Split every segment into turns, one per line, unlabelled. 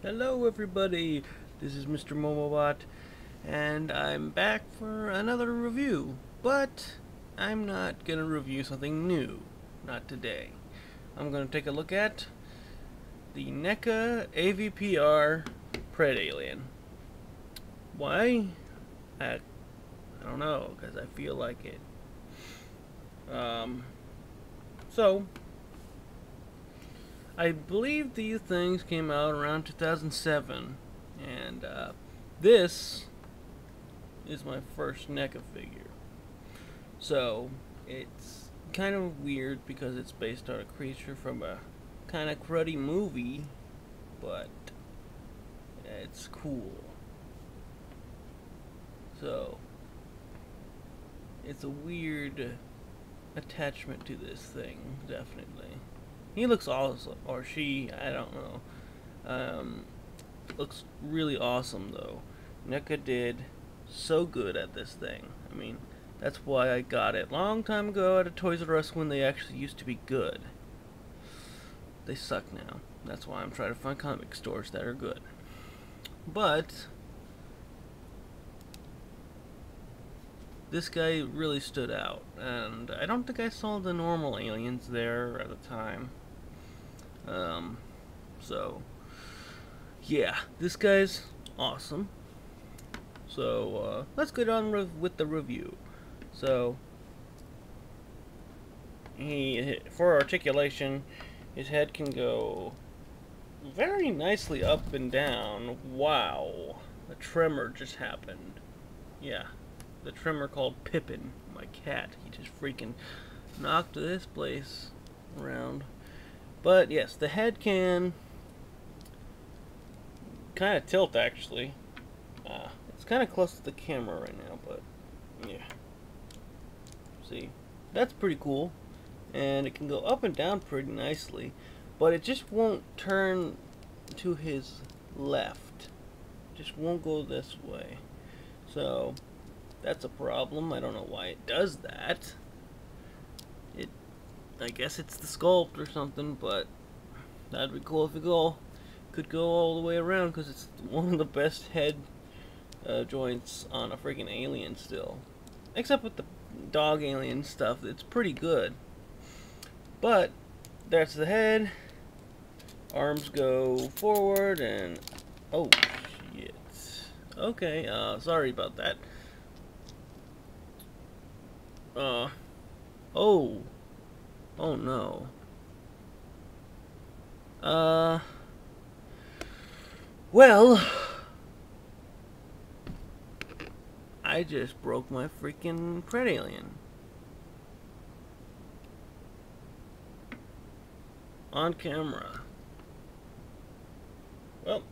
Hello everybody, this is Mr. Momobot, and I'm back for another review, but I'm not gonna review something new, not today. I'm gonna take a look at the NECA AVPR Predalien. Why? I, I don't know, because I feel like it. Um, so, I believe these things came out around 2007, and uh, this is my first NECA figure. So, it's kind of weird because it's based on a creature from a kind of cruddy movie, but it's cool. So, it's a weird attachment to this thing, definitely. He looks awesome, or she, I don't know. Um, looks really awesome though. NECA did so good at this thing. I mean, that's why I got it long time ago at a Toys R Us when they actually used to be good. They suck now. That's why I'm trying to find comic stores that are good. But this guy really stood out, and I don't think I saw the normal aliens there at the time. Um, so, yeah, this guy's awesome. So, uh, let's get on with the review. So, he, for articulation, his head can go very nicely up and down. Wow, a tremor just happened. Yeah, the tremor called Pippin, my cat. He just freaking knocked this place around. But yes, the head can kind of tilt actually. Uh, it's kind of close to the camera right now, but yeah. See, that's pretty cool. And it can go up and down pretty nicely, but it just won't turn to his left. Just won't go this way. So, that's a problem. I don't know why it does that. I guess it's the sculpt or something, but that'd be cool if it go, could go all the way around because it's one of the best head uh, joints on a freaking alien still. Except with the dog alien stuff, it's pretty good. But, that's the head. Arms go forward and... Oh, shit. Okay, uh, sorry about that. Uh, oh. Oh no. Uh, well, I just broke my freaking Predalien. On camera. Well,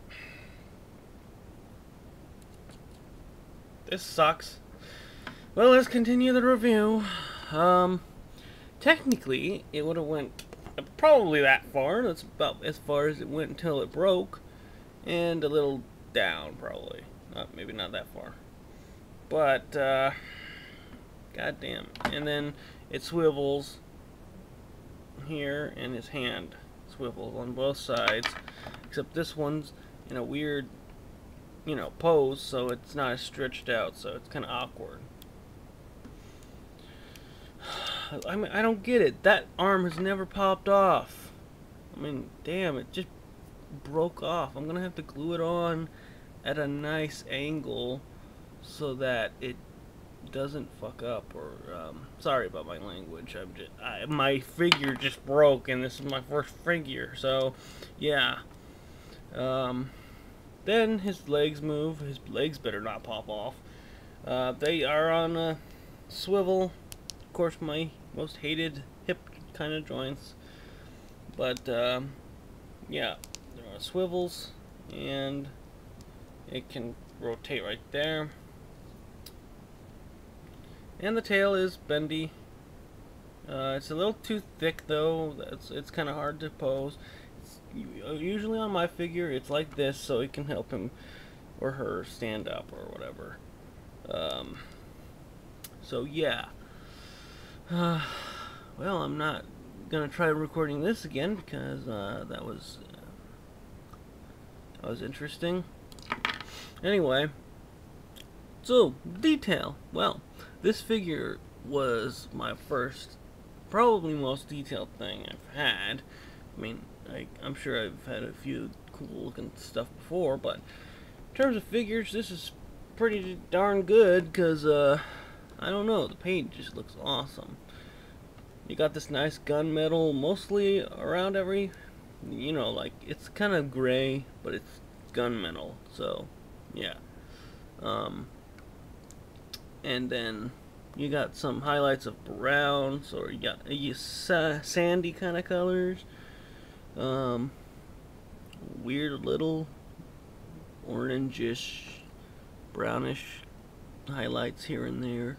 this sucks. Well, let's continue the review. Um, technically, it would have went probably that far. That's about as far as it went until it broke. And a little down, probably. Not, maybe not that far. But, uh, goddamn. And then it swivels here, and his hand swivels on both sides. Except this one's in a weird, you know, pose, so it's not as stretched out, so it's kind of awkward. I mean, I don't get it. That arm has never popped off. I mean, damn, it just broke off. I'm gonna have to glue it on at a nice angle so that it doesn't fuck up or um, sorry about my language I'm just I, my figure just broke and this is my first figure so yeah um, then his legs move his legs better not pop off uh, they are on a swivel course, my most hated hip kind of joints. But, um, yeah, there are swivels, and it can rotate right there. And the tail is bendy. Uh, it's a little too thick, though. It's, it's kind of hard to pose. It's, usually on my figure, it's like this, so it can help him or her stand up or whatever. Um, so, yeah. Uh, well, I'm not to try recording this again because uh, that was... Uh, That was interesting. Anyway, so detail. Well, this figure was my first, probably most detailed thing I've had. I mean, I, I'm sure I've had a few cool looking stuff before, but in terms of figures, this is pretty darn good because, uh, I don't know, the paint just looks awesome. You got this nice gunmetal mostly around every, you know, like, it's kind of gray, but it's gunmetal, so, yeah. Um, and then you got some highlights of brown, so you got you sa sandy kind of colors. Um, weird little orangish, brownish highlights here and there.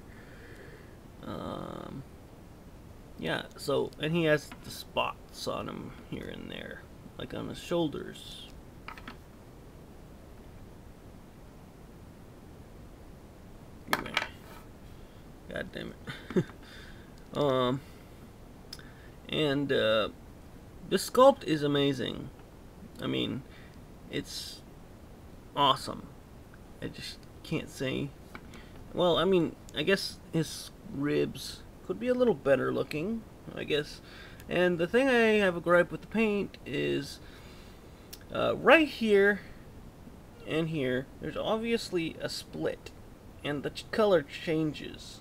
Um, yeah, so, and he has the spots on him here and there, like on his shoulders. God damn it. um, and, uh, the sculpt is amazing. I mean, it's awesome. I just can't say. Well, I mean, I guess his ribs could be a little better looking, I guess. And the thing I have a gripe with the paint is uh, right here and here, there's obviously a split, and the color changes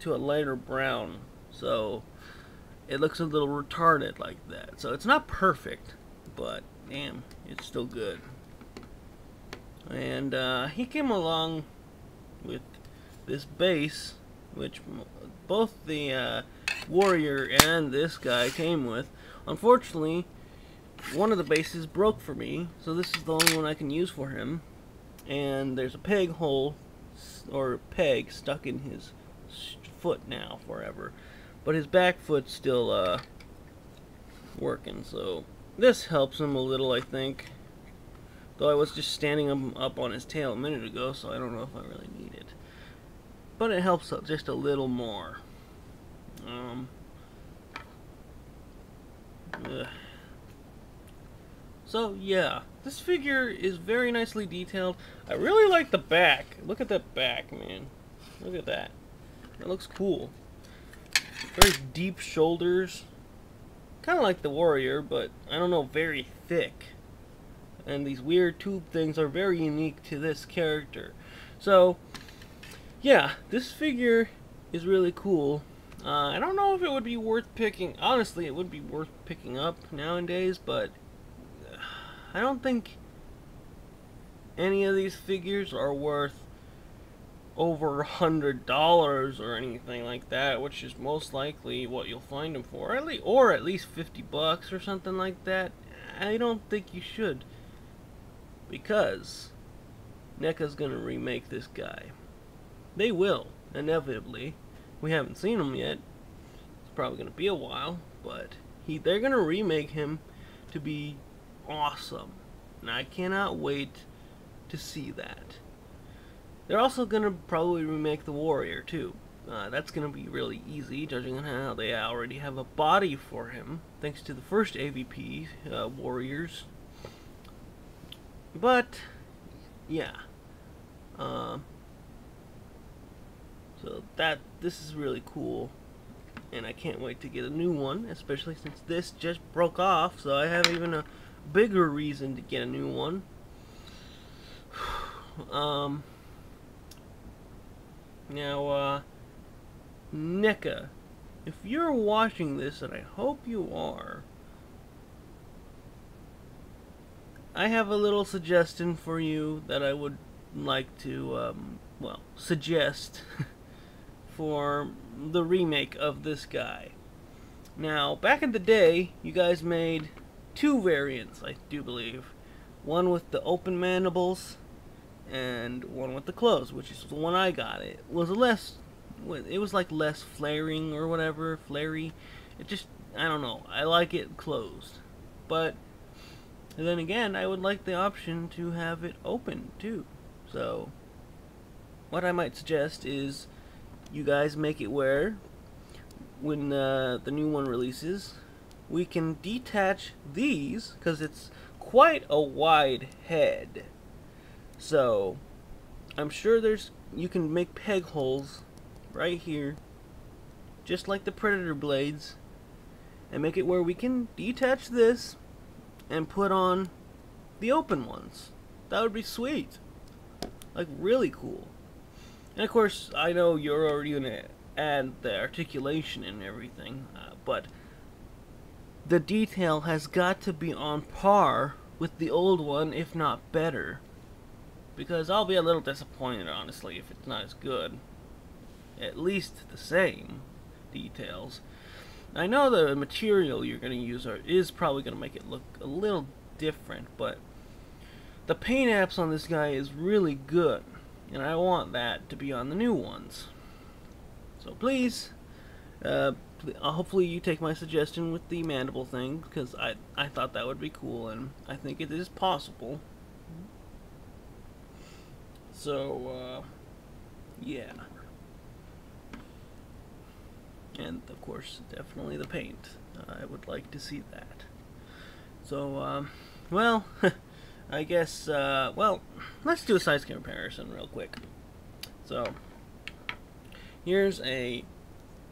to a lighter brown. So it looks a little retarded like that. So it's not perfect, but damn, it's still good. And uh, he came along with this base, which both the uh, warrior and this guy came with. Unfortunately, one of the bases broke for me, so this is the only one I can use for him. And there's a peg hole, or peg, stuck in his foot now forever. But his back foot's still uh, working, so this helps him a little, I think. Though I was just standing him up on his tail a minute ago, so I don't know if I really need it. But it helps up just a little more. Um. So, yeah. This figure is very nicely detailed. I really like the back. Look at that back, man. Look at that. That looks cool. Very deep shoulders. Kind of like the warrior, but I don't know, very thick. And these weird tube things are very unique to this character. So, yeah, this figure is really cool. Uh, I don't know if it would be worth picking. Honestly, it would be worth picking up nowadays, but I don't think any of these figures are worth over a hundred dollars or anything like that, which is most likely what you'll find them for, at least, or at least fifty bucks or something like that. I don't think you should, because NECA's gonna remake this guy. They will inevitably. We haven't seen him yet. It's probably gonna be a while, but he they're gonna remake him to be awesome, and I cannot wait to see that. They're also going to probably remake The Warrior, too. Uh, that's going to be really easy, judging on how they already have a body for him, thanks to the first AVP, uh, Warriors. But, yeah. Uh, so that, this is really cool. And I can't wait to get a new one, especially since this just broke off, so I have even a bigger reason to get a new one. um... Now, uh, NECA, if you're watching this, and I hope you are, I have a little suggestion for you that I would like to, um, well, suggest for the remake of this guy. Now, back in the day, you guys made two variants, I do believe. One with the open mandibles, and one with the clothes, which is the one I got. It was less, it was like less flaring or whatever, flary. It just, I don't know. I like it closed, but then again, I would like the option to have it open too. So, what I might suggest is you guys make it where when uh, the new one releases, we can detach these because it's quite a wide head. So, I'm sure there's you can make peg holes right here, just like the Predator blades, and make it where we can detach this and put on the open ones. That would be sweet. Like, really cool. And of course, I know you're already going to add the articulation and everything, uh, but the detail has got to be on par with the old one, if not better. Because I'll be a little disappointed, honestly, if it's not as good. At least the same details. I know the material you're going to use are, is probably going to make it look a little different, but the paint apps on this guy is really good, and I want that to be on the new ones. So please, uh, uh, hopefully you take my suggestion with the mandible thing, because I, I thought that would be cool, and I think it is possible. So, uh, yeah. And, of course, definitely the paint. I would like to see that. So, um, well, I guess, uh, well, let's do a size comparison real quick. So, here's a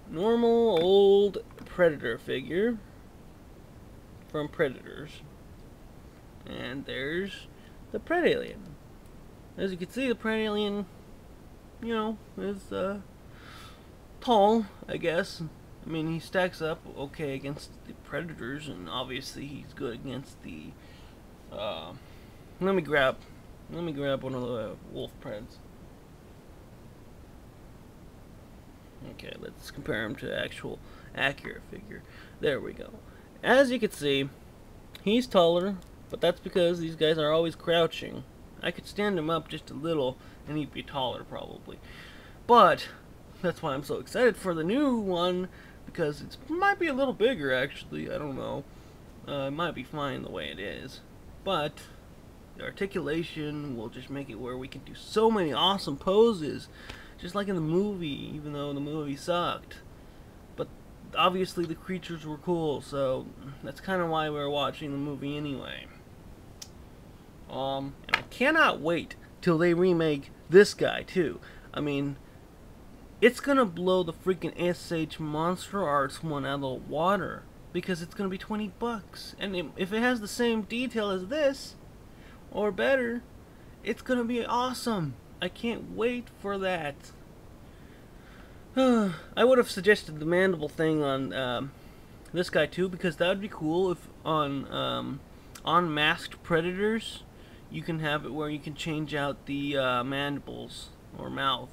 normal old Predator figure from Predators. And there's the Predalien. As you can see, the Predalien, you know, is uh, tall, I guess. I mean, he stacks up okay against the Predators, and obviously he's good against the. Uh, let me grab, let me grab one of the Wolf Preds. Okay, let's compare him to actual accurate figure. There we go. As you can see, he's taller, but that's because these guys are always crouching. I could stand him up just a little, and he'd be taller probably. But, that's why I'm so excited for the new one, because it might be a little bigger actually, I don't know. Uh, it might be fine the way it is. But, the articulation will just make it where we can do so many awesome poses. Just like in the movie, even though the movie sucked. But obviously the creatures were cool, so that's kind of why we are watching the movie anyway. Um, and I cannot wait till they remake this guy too. I mean, it's gonna blow the freaking SH Monster Arts one out of the water because it's gonna be 20 bucks. And if it has the same detail as this, or better, it's gonna be awesome. I can't wait for that. I would have suggested the mandible thing on um, this guy too, because that would be cool if on um, on masked predators you can have it where you can change out the uh, mandibles or mouth.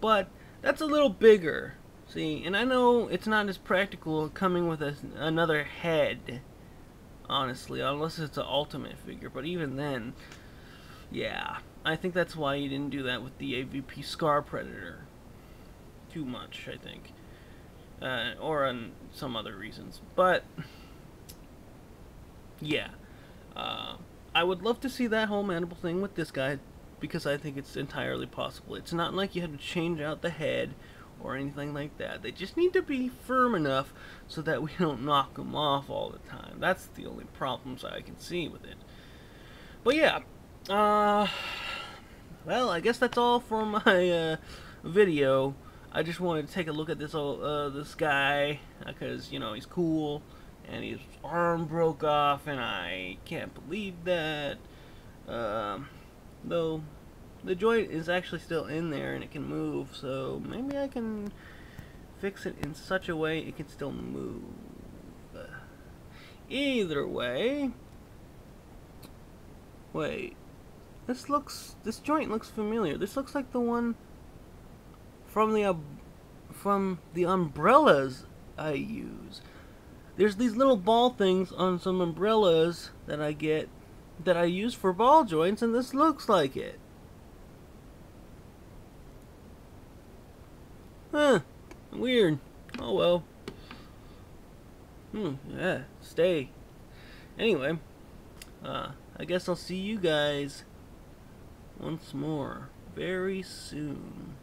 But that's a little bigger. See, and I know it's not as practical coming with a, another head, honestly, unless it's an ultimate figure. But even then, yeah. I think that's why you didn't do that with the AVP Scar Predator. Too much, I think. Uh, or on some other reasons. But, yeah. Uh, I would love to see that whole mandible thing with this guy because I think it's entirely possible. It's not like you have to change out the head or anything like that. They just need to be firm enough so that we don't knock them off all the time. That's the only problems I can see with it. But yeah, uh, well, I guess that's all for my uh, video. I just wanted to take a look at this old, uh, this guy because you know he's cool and his arm broke off and I can't believe that. Um, though the joint is actually still in there and it can move, so maybe I can fix it in such a way it can still move. Either way, wait. This looks, this joint looks familiar. This looks like the one from the, uh, from the umbrellas I use. There's these little ball things on some umbrellas that I get, that I use for ball joints, and this looks like it. Huh. Weird. Oh well. Hmm, yeah, stay. Anyway, uh, I guess I'll see you guys once more very soon.